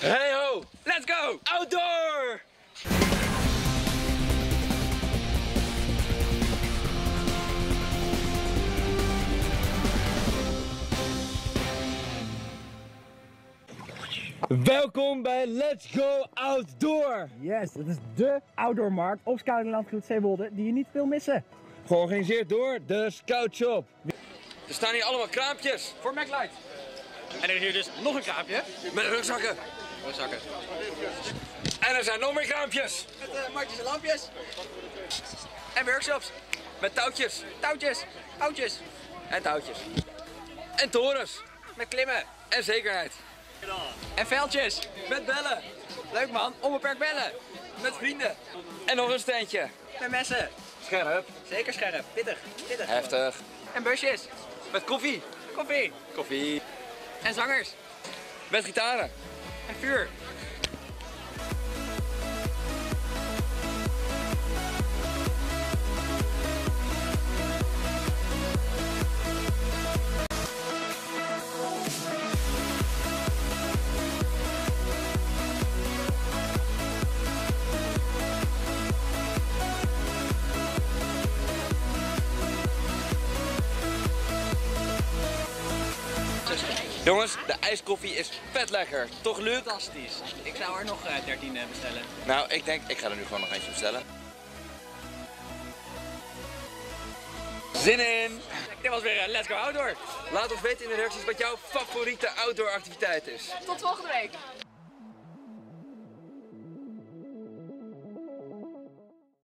Hey ho, let's go! Outdoor! Welkom bij Let's Go Outdoor! Yes, het is de outdoormarkt op Scoutinglandgoed Zeewolde die je niet wil missen. Georganiseerd door de Scout Shop. Er staan hier allemaal kraampjes voor MacLight. En er is hier dus nog een kraampje. Met rugzakken. Rugzakken. En er zijn nog meer kraampjes. Met uh, marktjes en lampjes. En workshops. Met touwtjes. Touwtjes. Houtjes. En touwtjes. En torens. Met klimmen. En zekerheid. En veldjes. Met bellen. Leuk man. Onbeperkt bellen. Met vrienden. En nog een standje. Met messen. Scherp. Zeker scherp. Pittig. Pittig. Heftig. En busjes. Met koffie. Koffie. Koffie. En zangers. Met gitaren. En vuur. Jongens, de ijskoffie is vet lekker. Toch Luc? Fantastisch. Ik zou er nog uh, 13 uh, bestellen. Nou, ik denk, ik ga er nu gewoon nog eentje bestellen. Zin in! Dit was weer uh, Let's Go Outdoor. Laat ons weten in de reacties wat jouw favoriete outdoor activiteit is. Tot volgende week.